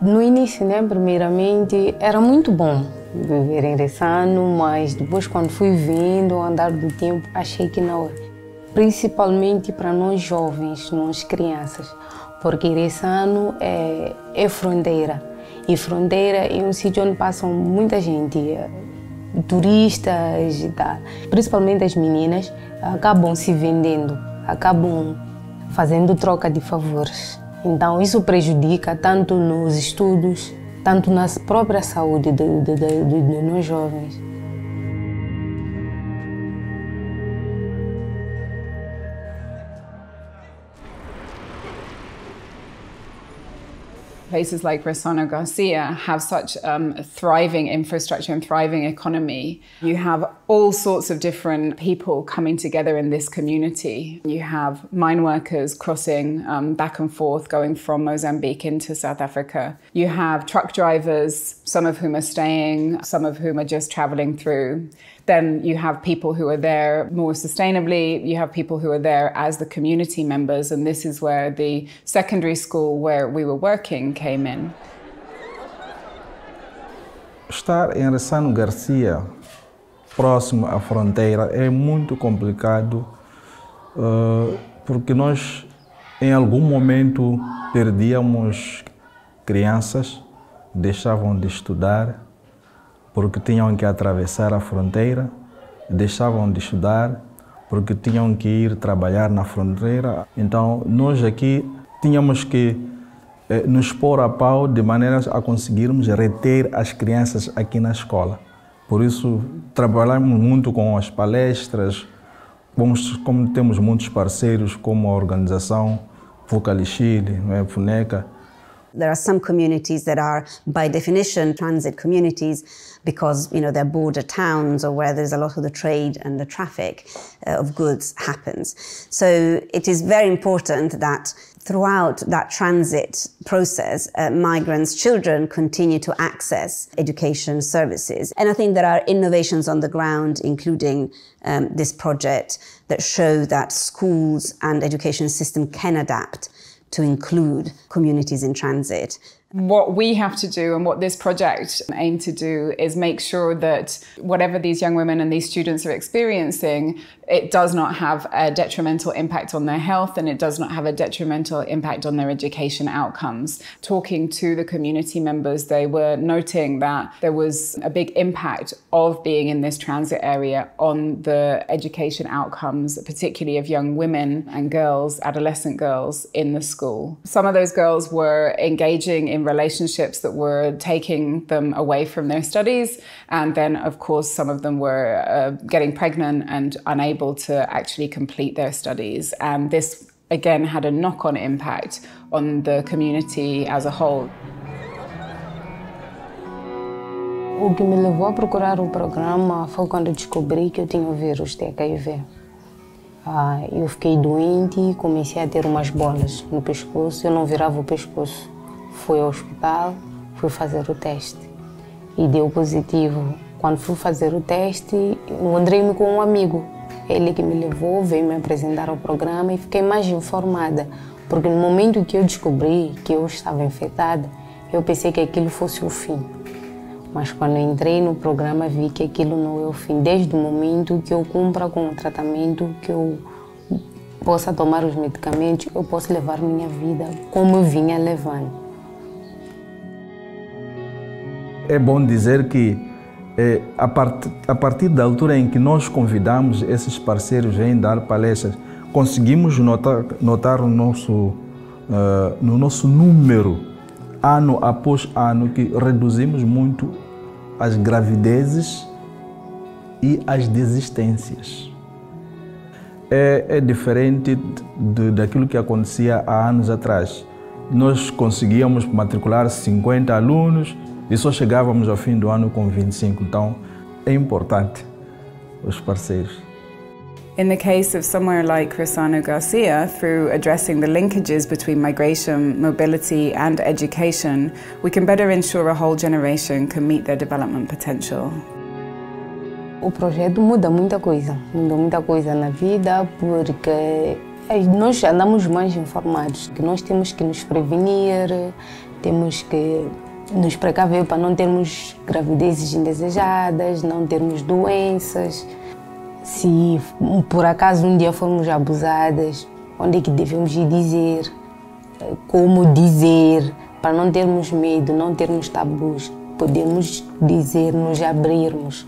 No início, né, primeiramente, era muito bom viver em Ressano, mas depois quando fui vindo, ao andar do tempo, achei que não. Principalmente para nós jovens, nós crianças, porque Ressano é, é fronteira. E fronteira é um sítio onde passam muita gente, eh, turistas e tal. Principalmente as meninas acabam se vendendo, acabam fazendo troca de favores. Então isso prejudica tanto nos estudos, tanto na própria saúde de, de, de, de nós jovens. Places like Rosano Garcia have such um, a thriving infrastructure and thriving economy. You have all sorts of different people coming together in this community. You have mine workers crossing um, back and forth, going from Mozambique into South Africa. You have truck drivers, some of whom are staying, some of whom are just traveling through. Then you have people who are there more sustainably. You have people who are there as the community members. And this is where the secondary school where we were working came in. Estar em Ressano Garcia, próximo à fronteira, é muito complicado, uh, porque nós, em algum momento, perdíamos crianças, deixavam de estudar, porque tinham que atravessar a fronteira, deixavam de estudar porque tinham que ir trabalhar na fronteira. Então, nós aqui tínhamos que eh, nos pôr a pau de maneira a conseguirmos reter as crianças aqui na escola. Por isso, trabalhamos muito com as palestras, como temos muitos parceiros, como a organização Vocalixile, é, FUNECA, There are some communities that are, by definition, transit communities because you know they're border towns or where there's a lot of the trade and the traffic uh, of goods happens. So it is very important that throughout that transit process, uh, migrants' children continue to access education services. And I think there are innovations on the ground, including um, this project, that show that schools and education system can adapt to include communities in transit. What we have to do and what this project aim to do is make sure that whatever these young women and these students are experiencing, it does not have a detrimental impact on their health and it does not have a detrimental impact on their education outcomes. Talking to the community members, they were noting that there was a big impact of being in this transit area on the education outcomes, particularly of young women and girls, adolescent girls in the school. Some of those girls were engaging in relationships that were taking them away from their studies. And then, of course, some of them were uh, getting pregnant and unable to actually complete their studies. And this, again, had a knock on impact on the community as a whole. O que me levou a procurar o programa foi quando descobri que eu tinha o vírus de HIV. Ah, eu fiquei doente e comecei a ter umas bolas no pescoço. Eu não virava o pescoço. Fui ao hospital, fui fazer o teste e deu positivo. Quando fui fazer o teste, encontrei-me com um amigo. Ele que me levou, veio me apresentar ao programa e fiquei mais informada, porque no momento que eu descobri que eu estava infectada, eu pensei que aquilo fosse o fim. Mas quando entrei no programa, vi que aquilo não é o fim. Desde o momento que eu cumpra com o tratamento, que eu possa tomar os medicamentos, eu posso levar minha vida como eu vinha levando. É bom dizer que é, a, part, a partir da altura em que nós convidamos esses parceiros a dar palestras, conseguimos notar, notar no, nosso, uh, no nosso número, ano após ano, que reduzimos muito as gravidezes e as desistências. É, é diferente de, daquilo que acontecia há anos atrás. Nós conseguíamos matricular 50 alunos, e só chegávamos ao fim do ano com 25. Então, é importante os parceiros. In the case of somewhere like Crisano Garcia, through addressing the linkages between migration, mobility, and education, we can better ensure a whole generation can meet their development potential. O projeto muda muita coisa, muda muita coisa na vida porque Nós andamos mais informados, que nós temos que nos prevenir, temos que nos precaver para não termos gravidezes indesejadas, não termos doenças. Se por acaso um dia formos abusadas, onde é que devemos ir dizer, como dizer, para não termos medo, não termos tabus, podemos dizer, nos abrirmos.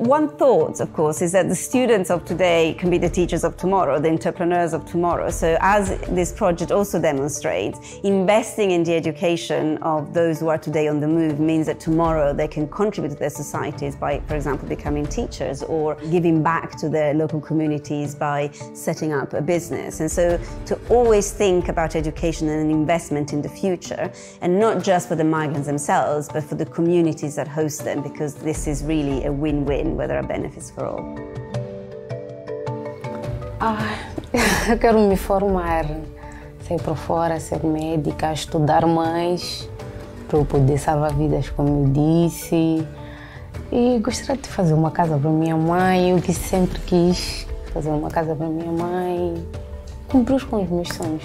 One thought, of course, is that the students of today can be the teachers of tomorrow, the entrepreneurs of tomorrow. So, as this project also demonstrates, investing in the education of those who are today on the move means that tomorrow they can contribute to their societies by, for example, becoming teachers or giving back to their local communities by setting up a business. And so, to always think about education and an investment in the future, and not just for the migrants themselves, but for the communities that host them, because this is really a win win where there are benefits for all? Ah, eu quero me formar, sair para fora, ser médica, estudar mais para eu poder salvar vidas, como eu disse. E gostaria de fazer uma casa para minha mãe, eu que sempre quis fazer uma casa para minha mãe, cumprir com os meus sonhos.